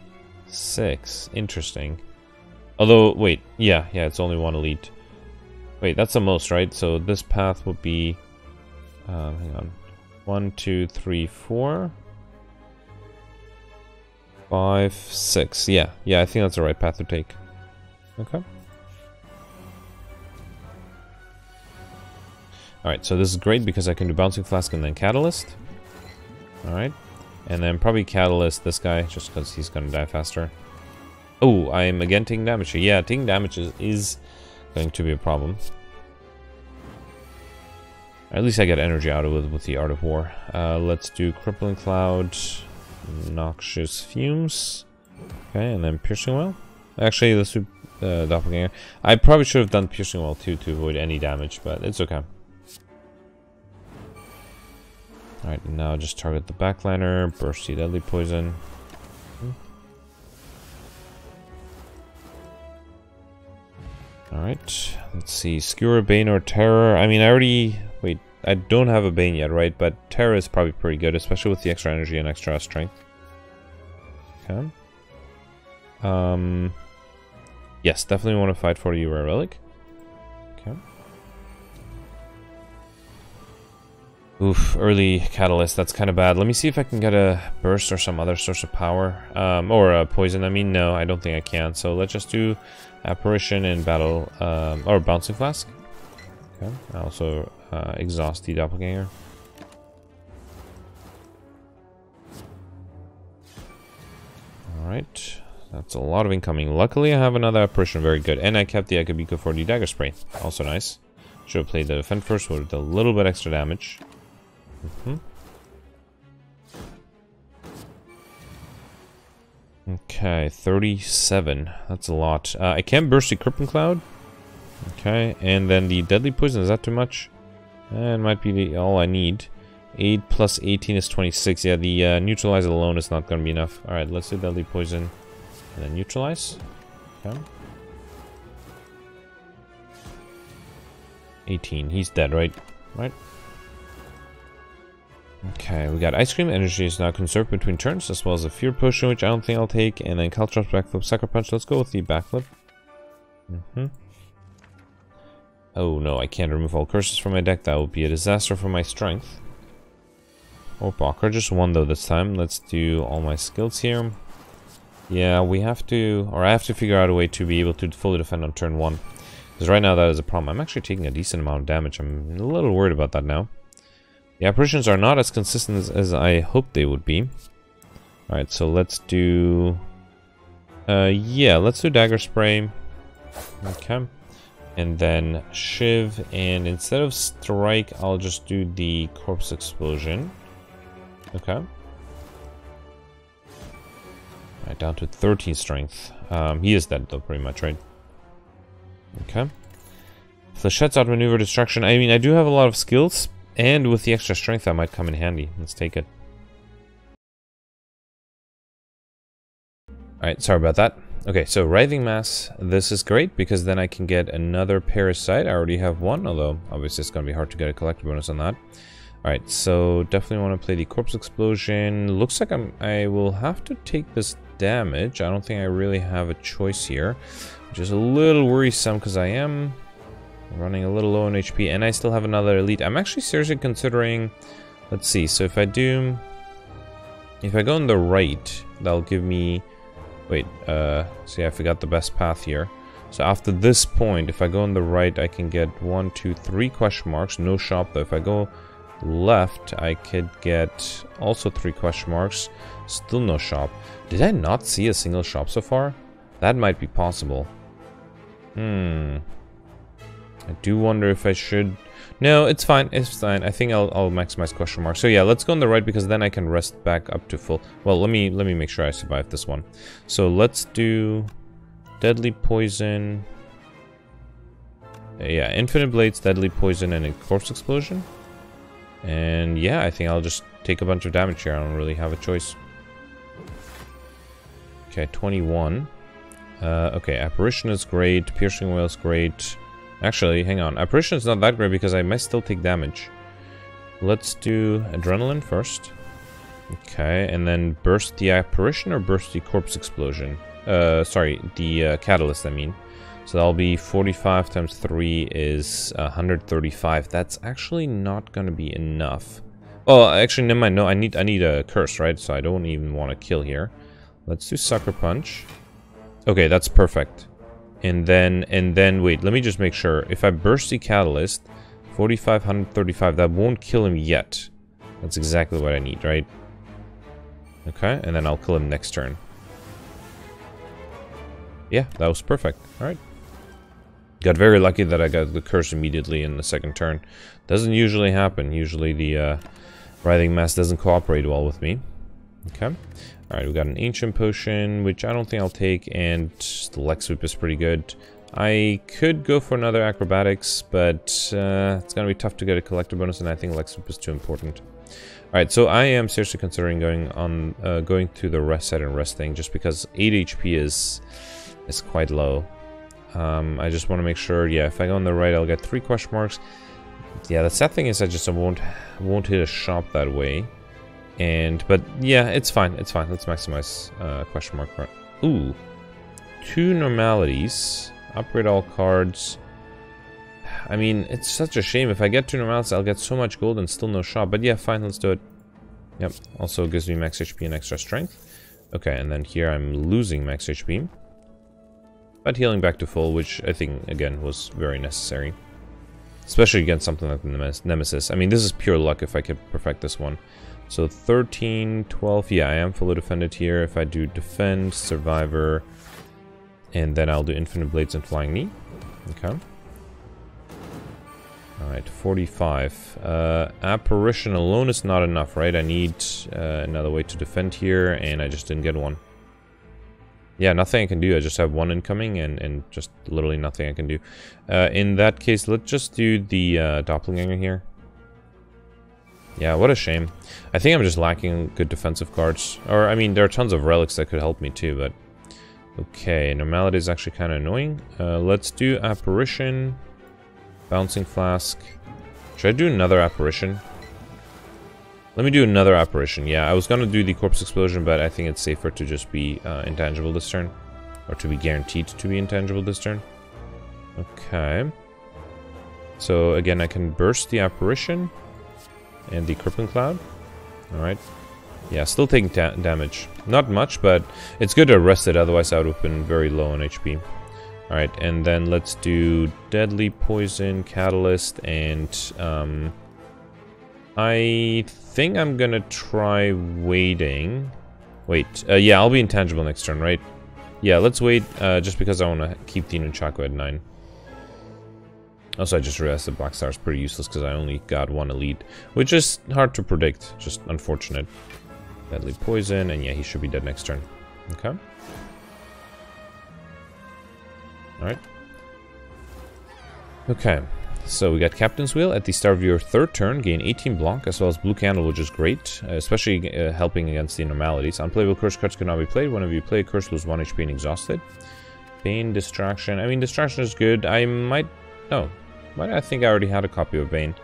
six. Interesting. Although, wait, yeah, yeah, it's only one elite. Wait, that's the most, right? So this path would be, um, hang on, one, two, three, four. Five, six. Yeah, yeah, I think that's the right path to take. Okay. Alright, so this is great because I can do Bouncing Flask and then Catalyst. Alright. And then probably Catalyst this guy, just because he's going to die faster. Oh, I am again taking damage. here. Yeah, taking damage is, is going to be a problem. At least I get energy out of it with the Art of War. Uh, let's do Crippling Cloud. Noxious Fumes. Okay, and then Piercing Wail. Actually, do uh, Doppelganger. I probably should have done Piercing Wail too to avoid any damage, but it's okay. Alright, now just target the backliner, burst the deadly poison. Alright, let's see. Skewer, Bane, or Terror. I mean, I already... I don't have a Bane yet, right? But Terror is probably pretty good, especially with the extra energy and extra strength. Okay. Um, yes, definitely want to fight for the Rare Relic. Okay. Oof, early Catalyst, that's kind of bad. Let me see if I can get a Burst or some other source of power. Um, or a Poison, I mean, no, I don't think I can. So let's just do Apparition and Battle, um, or Bouncing Flask. Okay, I also uh, exhaust the Doppelganger. Alright, that's a lot of incoming. Luckily, I have another apparition, very good. And I kept the for the Dagger Spray, also nice. Should have played the defend first with a little bit extra damage. Mm -hmm. Okay, 37. That's a lot. Uh, I can burst the Crippling Cloud. Okay, and then the Deadly Poison, is that too much? It might be the, all I need. 8 plus 18 is 26. Yeah, the uh, neutralize alone is not going to be enough. Alright, let's do deadly poison. And then neutralize. Okay. 18. He's dead, right? Right. Okay, we got Ice Cream. Energy is now conserved between turns, as well as a Fear Potion, which I don't think I'll take. And then Caltrops Backflip, Sucker Punch. Let's go with the Backflip. Mm -hmm. Oh no, I can't remove all curses from my deck. That would be a disaster for my strength. Oh, Walker just one though this time. Let's do all my skills here. Yeah, we have to, or I have to figure out a way to be able to fully defend on turn one. Because right now that is a problem. I'm actually taking a decent amount of damage. I'm a little worried about that now. The apparitions are not as consistent as, as I hoped they would be. Alright, so let's do... Uh, yeah, let's do Dagger Spray. Okay. And then Shiv, and instead of Strike, I'll just do the Corpse Explosion. Okay. Alright, down to 13 strength. Um, he is dead though, pretty much, right? Okay. Flechette's outmaneuver Distraction. I mean, I do have a lot of skills, and with the extra strength, that might come in handy. Let's take it. Alright, sorry about that. Okay, so Writhing Mass, this is great because then I can get another Parasite. I already have one, although obviously it's going to be hard to get a collector bonus on that. Alright, so definitely want to play the Corpse Explosion. Looks like I'm, I will have to take this damage. I don't think I really have a choice here. Which is a little worrisome because I am running a little low on HP and I still have another elite. I'm actually seriously considering... Let's see, so if I do... If I go on the right, that'll give me... Wait, uh, see I forgot the best path here. So after this point, if I go on the right, I can get one, two, three question marks. No shop though. If I go left, I could get also three question marks. Still no shop. Did I not see a single shop so far? That might be possible. Hmm. I do wonder if I should... No, it's fine. It's fine. I think I'll, I'll maximize question mark. So yeah, let's go on the right because then I can rest back up to full. Well, let me let me make sure I survive this one. So let's do deadly poison. Yeah, infinite blades, deadly poison, and a corpse explosion. And yeah, I think I'll just take a bunch of damage here. I don't really have a choice. Okay, 21. Uh, okay, Apparition is great. Piercing Wail is great. Actually, hang on. Apparition is not that great because I might still take damage. Let's do Adrenaline first. Okay, and then burst the Apparition or burst the Corpse Explosion? Uh, sorry, the uh, Catalyst, I mean. So that'll be 45 times 3 is 135. That's actually not going to be enough. Oh, actually, never mind. No, I need I need a curse, right? So I don't even want to kill here. Let's do Sucker Punch. Okay, that's perfect. And then, and then, wait, let me just make sure. If I burst the catalyst, 4,535, that won't kill him yet. That's exactly what I need, right? Okay, and then I'll kill him next turn. Yeah, that was perfect. Alright. Got very lucky that I got the curse immediately in the second turn. Doesn't usually happen. Usually the uh, Writhing Mass doesn't cooperate well with me. Okay. Alright, we got an Ancient Potion, which I don't think I'll take, and the Leg Sweep is pretty good. I could go for another Acrobatics, but uh, it's going to be tough to get a Collector bonus, and I think Leg Sweep is too important. Alright, so I am seriously considering going on, uh, going to the rest set and resting, just because 8 HP is, is quite low. Um, I just want to make sure, yeah, if I go on the right, I'll get 3 question marks. Yeah, the sad thing is I just won't, won't hit a shop that way. And, but yeah, it's fine. It's fine. Let's maximize uh, question mark. Ooh. Two normalities. Upgrade all cards. I mean, it's such a shame. If I get two normalities, I'll get so much gold and still no shop. But yeah, fine. Let's do it. Yep. Also gives me max HP and extra strength. Okay, and then here I'm losing max HP. But healing back to full, which I think, again, was very necessary. Especially against something like the Nemesis. I mean, this is pure luck if I could perfect this one. So 13, 12, yeah, I am fully defended here. If I do defend, survivor, and then I'll do infinite blades and flying knee. Okay. Alright, 45. Uh, apparition alone is not enough, right? I need uh, another way to defend here, and I just didn't get one. Yeah, nothing I can do. I just have one incoming, and, and just literally nothing I can do. Uh, in that case, let's just do the uh, Doppelganger here. Yeah, what a shame. I think I'm just lacking good defensive cards. Or, I mean, there are tons of relics that could help me too, but... Okay, normality is actually kind of annoying. Uh, let's do apparition. Bouncing flask. Should I do another apparition? Let me do another apparition. Yeah, I was going to do the corpse explosion, but I think it's safer to just be uh, intangible this turn. Or to be guaranteed to be intangible this turn. Okay. So again, I can burst the apparition and the Crippling Cloud. Alright. Yeah, still taking damage. Not much, but it's good to rest it, otherwise I would have been very low on HP. Alright, and then let's do Deadly Poison, Catalyst, and... Um, I think I'm gonna try waiting. Wait, uh, yeah, I'll be intangible next turn, right? Yeah, let's wait, uh, just because I want to keep the Nunchaku at 9. Also, I just realized the Black Star is pretty useless because I only got one elite, which is hard to predict, just unfortunate. Deadly Poison, and yeah, he should be dead next turn. Okay. Alright. Okay, so we got Captain's Wheel. At the start of your third turn, gain 18 block, as well as Blue Candle, which is great, uh, especially uh, helping against the anomalies. Unplayable curse cards cannot be played. Whenever you play a curse, lose 1 HP and exhausted. Bane, Distraction. I mean, Distraction is good. I might... No, why I think I already had a copy of Bane?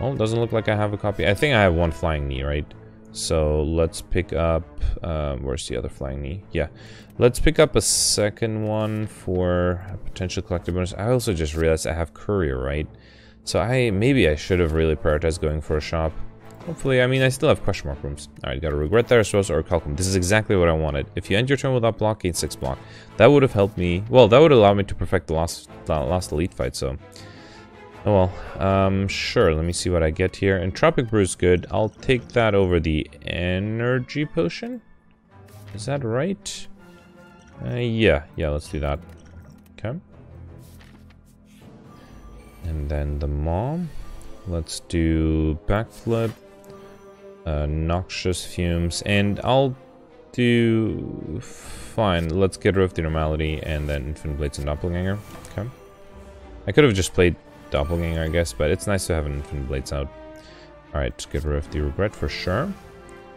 Well, doesn't look like I have a copy. I think I have one Flying Knee, right? So let's pick up... Um, where's the other Flying Knee? Yeah. Let's pick up a second one for a potential collector bonus. I also just realized I have Courier, right? So I maybe I should have really prioritized going for a shop. Hopefully, I mean, I still have question mark rooms. Alright, gotta regret that, Rose Orichalcum. This is exactly what I wanted. If you end your turn without block, gain 6 block. That would have helped me. Well, that would allow me to perfect the last, the last elite fight, so Oh well, um, sure, let me see what I get here. Entropic Brew is good. I'll take that over the Energy Potion. Is that right? Uh, yeah, yeah, let's do that. Okay. And then the Mom. Let's do Backflip. Uh, noxious Fumes. And I'll do... Fine, let's get rid of the Normality and then Infinite Blades and Doppelganger. Okay. I could have just played doppelganger, I guess, but it's nice to have an infinite blades out. Alright, get rid of the regret for sure.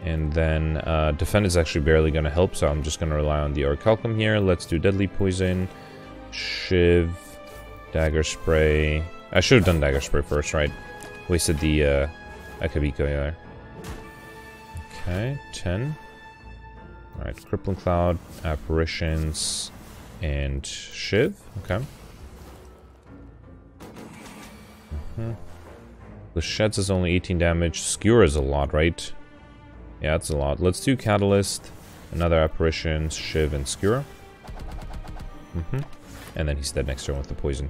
And then uh, defend is actually barely going to help, so I'm just going to rely on the orichalcum here. Let's do deadly poison, shiv, dagger spray. I should have done dagger spray first, right? Wasted the uh, Akabeko there. Okay, 10. Alright, crippling cloud, apparitions, and shiv. Okay. Hmm. The Sheds is only 18 damage. Skewer is a lot, right? Yeah, that's a lot. Let's do Catalyst, another Apparition, Shiv, and Skewer. Mm -hmm. And then he's dead next turn with the poison.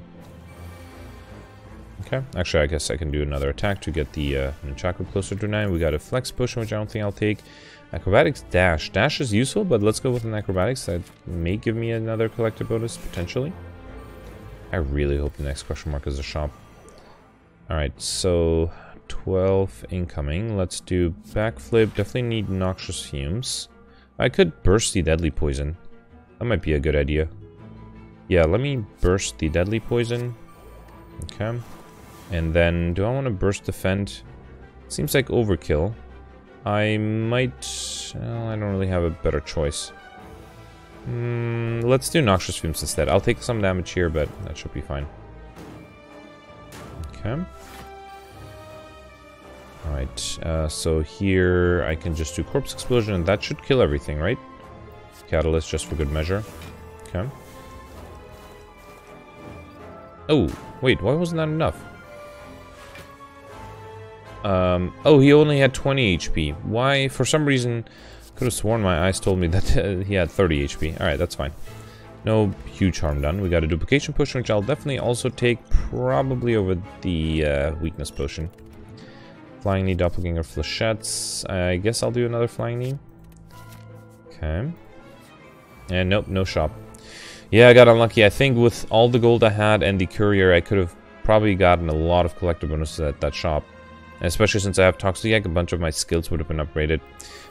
Okay, actually I guess I can do another attack to get the uh, Nunchaku closer to 9. We got a Flex Potion, which I don't think I'll take. Acrobatics Dash. Dash is useful, but let's go with an Acrobatics. That may give me another collector bonus, potentially. I really hope the next question mark is a shop. Alright, so 12 incoming. Let's do backflip. Definitely need noxious fumes. I could burst the deadly poison. That might be a good idea. Yeah, let me burst the deadly poison. Okay. And then, do I want to burst defend? Seems like overkill. I might... Well, I don't really have a better choice. Mm, let's do Noxious Fumes instead. I'll take some damage here, but that should be fine. Okay. Alright, uh, so here I can just do Corpse Explosion, and that should kill everything, right? Catalyst, just for good measure. Okay. Oh, wait, why wasn't that enough? Um, oh, he only had 20 HP. Why? For some reason, could have sworn my eyes told me that uh, he had 30 HP. Alright, that's fine. No huge harm done. We got a duplication potion, which I'll definitely also take probably over the uh, weakness potion. Flying Knee, Doppelganger, Flechettes. I guess I'll do another Flying Knee. Okay. And nope, no shop. Yeah, I got unlucky. I think with all the gold I had and the courier, I could have probably gotten a lot of collector bonuses at that shop. especially since I have Toxic Egg, a bunch of my skills would have been upgraded.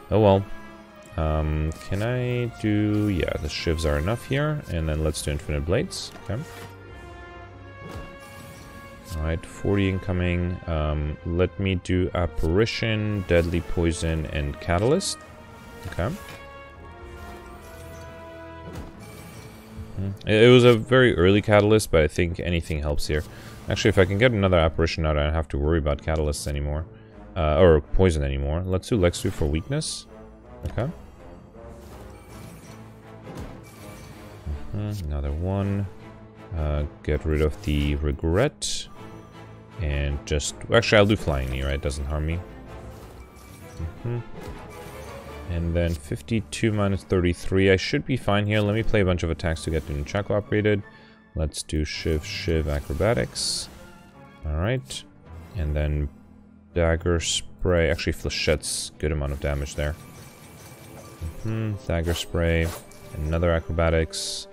Oh well. Um, can I do... Yeah, the shivs are enough here. And then let's do Infinite Blades. Okay. Alright, 40 incoming. Um, let me do Apparition, Deadly Poison, and Catalyst. Okay. Hmm. It was a very early Catalyst, but I think anything helps here. Actually, if I can get another Apparition out, I don't have to worry about Catalysts anymore. Uh, or Poison anymore. Let's do Leg Sweep for weakness. Okay. Mm -hmm. Another one. Uh, get rid of the Regret. And just... Actually, I'll do Flying Knee, right? Doesn't harm me. Mm -hmm. And then 52 minus 33. I should be fine here. Let me play a bunch of attacks to get the Nunchaku upgraded. Let's do Shiv, Shiv, Acrobatics. Alright. And then Dagger Spray. Actually, Flechette's good amount of damage there. Mm -hmm. Dagger Spray. Another Acrobatics.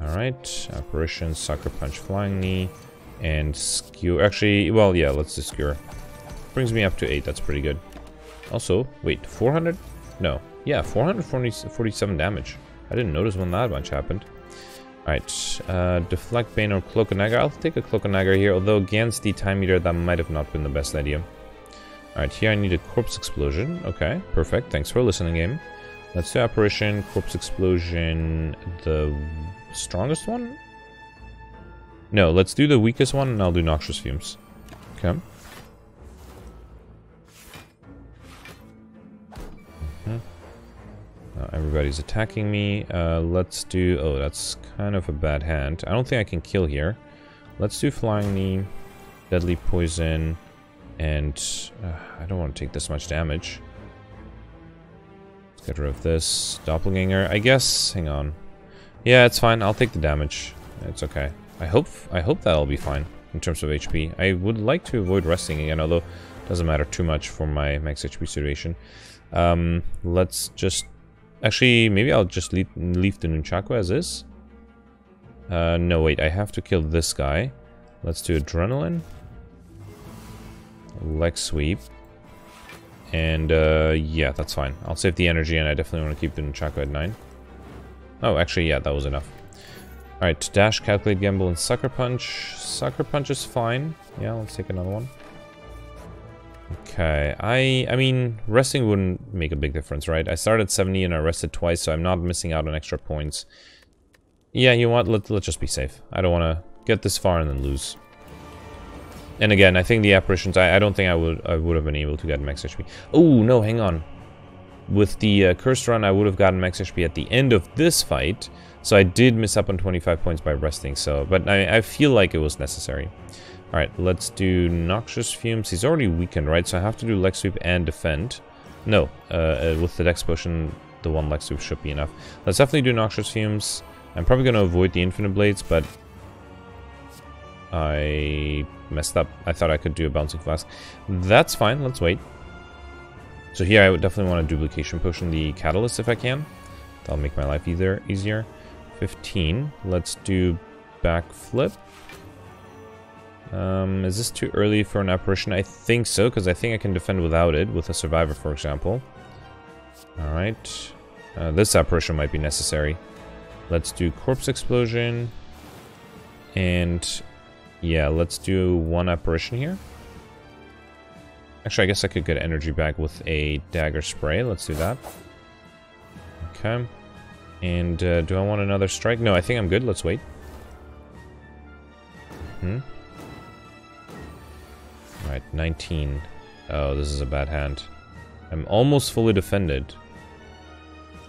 Alright. Apparition, Sucker Punch, Flying Knee. And Skewer. Actually, well, yeah, let's do Skewer. Brings me up to 8. That's pretty good. Also, wait, 400? No. Yeah, 447 damage. I didn't notice when that much happened. Alright, uh, Deflect Bane or Cloak of Naga. I'll take a Cloak of Naga here, although against the Time Eater, that might have not been the best idea. Alright, here I need a Corpse Explosion. Okay, perfect. Thanks for listening, game. Let's do Apparition, Corpse Explosion, the strongest one? No, let's do the weakest one, and I'll do Noxious Fumes. Okay. Uh, everybody's attacking me. Uh, let's do... Oh, that's kind of a bad hand. I don't think I can kill here. Let's do Flying Knee, Deadly Poison, and... Uh, I don't want to take this much damage. Let's get rid of this. Doppelganger, I guess. Hang on. Yeah, it's fine. I'll take the damage. It's okay. I hope I hope that'll be fine in terms of HP. I would like to avoid resting again, although it doesn't matter too much for my max HP situation. Um, let's just Actually, maybe I'll just leave, leave the Nunchaku as is. Uh, no, wait, I have to kill this guy. Let's do Adrenaline. Leg Sweep. And, uh, yeah, that's fine. I'll save the energy, and I definitely want to keep the Nunchaku at 9. Oh, actually, yeah, that was enough. Alright, Dash, Calculate, Gamble, and Sucker Punch. Sucker Punch is fine. Yeah, let's take another one. Okay, I I mean, resting wouldn't make a big difference, right? I started at 70 and I rested twice, so I'm not missing out on extra points. Yeah, you what? Let, let's just be safe. I don't want to get this far and then lose. And again, I think the apparitions, I, I don't think I would I would have been able to get max HP. Oh, no, hang on. With the uh, cursed run, I would have gotten max HP at the end of this fight, so I did miss up on 25 points by resting, so, but I, I feel like it was necessary. Alright, let's do Noxious Fumes. He's already weakened, right? So I have to do Leg Sweep and Defend. No, uh, uh, with the Dex Potion, the one Leg Sweep should be enough. Let's definitely do Noxious Fumes. I'm probably going to avoid the Infinite Blades, but I messed up. I thought I could do a Bouncing Flask. That's fine, let's wait. So here I would definitely want a Duplication Potion, the Catalyst if I can. That'll make my life either easier. 15. Let's do Backflip. Um, is this too early for an apparition? I think so, because I think I can defend without it, with a survivor, for example. Alright. Uh, this apparition might be necessary. Let's do corpse explosion. And yeah, let's do one apparition here. Actually, I guess I could get energy back with a dagger spray. Let's do that. Okay. And uh, do I want another strike? No, I think I'm good. Let's wait. Hmm. Right, 19. Oh, this is a bad hand. I'm almost fully defended.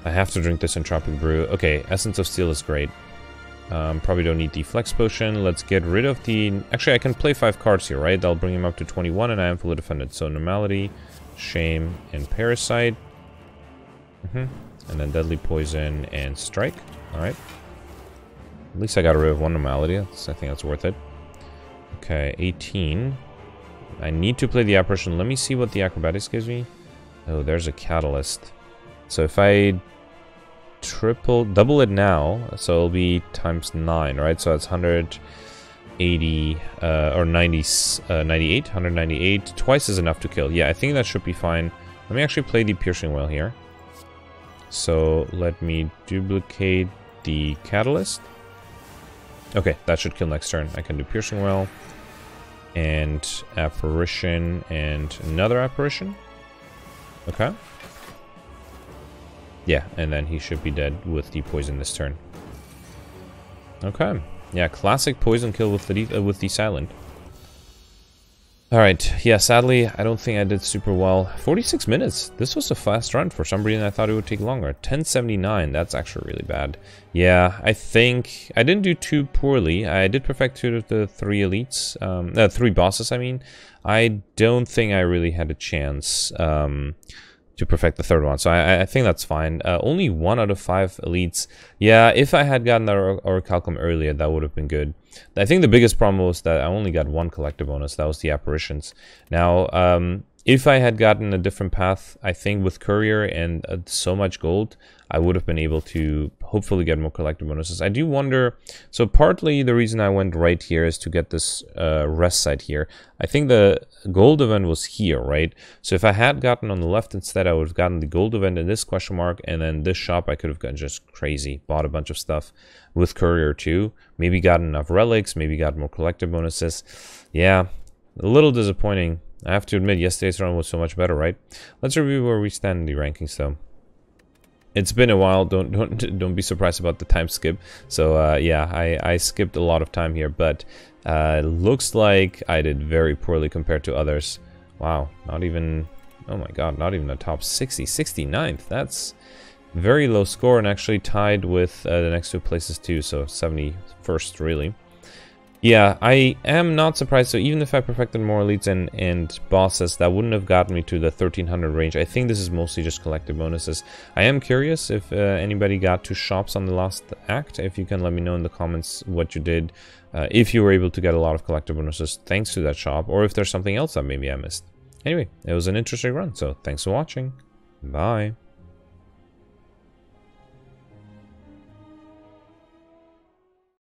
I have to drink this Entropic Brew. Okay, Essence of Steel is great. Um, probably don't need the Flex Potion. Let's get rid of the... Actually, I can play 5 cards here, right? That'll bring him up to 21 and I am fully defended. So Normality, Shame, and Parasite. Mm -hmm. And then Deadly Poison and Strike. Alright. At least I got rid of one Normality. That's, I think that's worth it. Okay, 18. I need to play the apparition. Let me see what the acrobatics gives me. Oh, there's a catalyst. So if I triple, double it now, so it'll be times 9, right? So it's 180, uh, or 90, uh, 98, 198. Twice is enough to kill. Yeah, I think that should be fine. Let me actually play the piercing wail here. So let me duplicate the catalyst. Okay, that should kill next turn. I can do piercing wail and apparition and another apparition. Okay. Yeah, and then he should be dead with the poison this turn. Okay. Yeah, classic poison kill with the uh, with the silent. Alright, yeah, sadly, I don't think I did super well. 46 minutes. This was a fast run. For some reason, I thought it would take longer. 1079, that's actually really bad. Yeah, I think I didn't do too poorly. I did perfect two of the three elites, um, uh, three bosses, I mean. I don't think I really had a chance um, to perfect the third one. So I, I think that's fine. Uh, only one out of five elites. Yeah, if I had gotten that or Orichalcum earlier, that would have been good. I think the biggest problem was that I only got one collector bonus. That was the apparitions. Now, um, if I had gotten a different path, I think with Courier and uh, so much gold, I would have been able to hopefully get more collector bonuses. I do wonder, so partly the reason I went right here is to get this uh, rest site here. I think the gold event was here, right? So if I had gotten on the left instead, I would have gotten the gold event in this question mark, and then this shop I could have gotten just crazy, bought a bunch of stuff with Courier too. Maybe gotten enough relics, maybe got more collector bonuses. Yeah, a little disappointing I have to admit, yesterday's run was so much better, right? Let's review where we stand in the rankings, though. It's been a while. Don't don't don't be surprised about the time skip. So uh, yeah, I I skipped a lot of time here, but uh, looks like I did very poorly compared to others. Wow, not even. Oh my god, not even a top 60, 69th. That's very low score and actually tied with uh, the next two places too. So 71st really. Yeah, I am not surprised. So even if I perfected more elites and, and bosses, that wouldn't have gotten me to the 1300 range. I think this is mostly just collector bonuses. I am curious if uh, anybody got to shops on the last act. If you can let me know in the comments what you did. Uh, if you were able to get a lot of collector bonuses thanks to that shop. Or if there's something else that maybe I missed. Anyway, it was an interesting run. So thanks for watching. Bye.